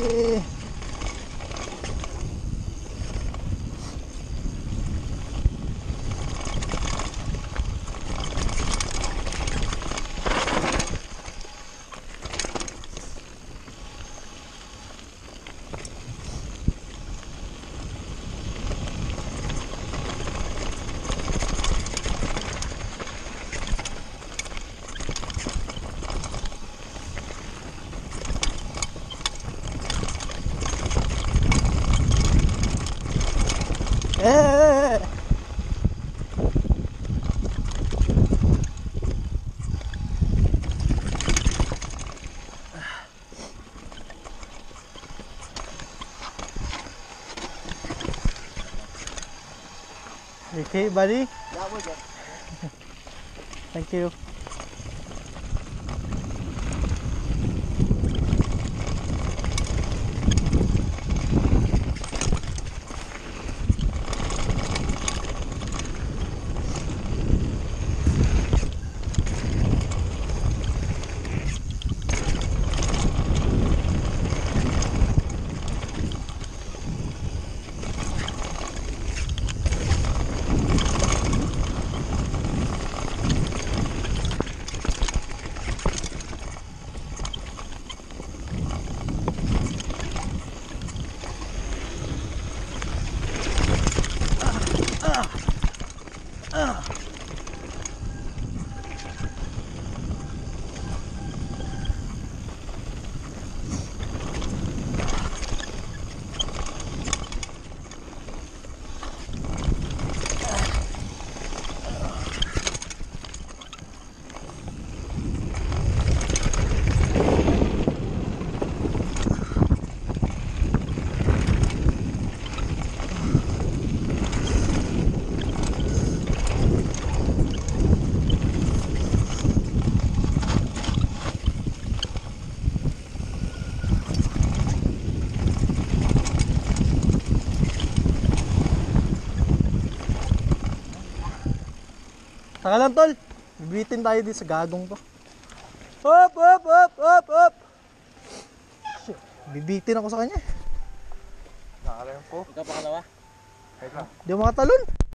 Cadê? Okay, buddy. Yeah, we're good. Thank you. Saka lang tol. Bibitin tayo dito sa gagong to. Hop, hop, hop, hop, hop. Shit, Bibitin ako sa kanya. Nakalayan po. Ikaw pangalawa? Wait lang. Di ako makatalon.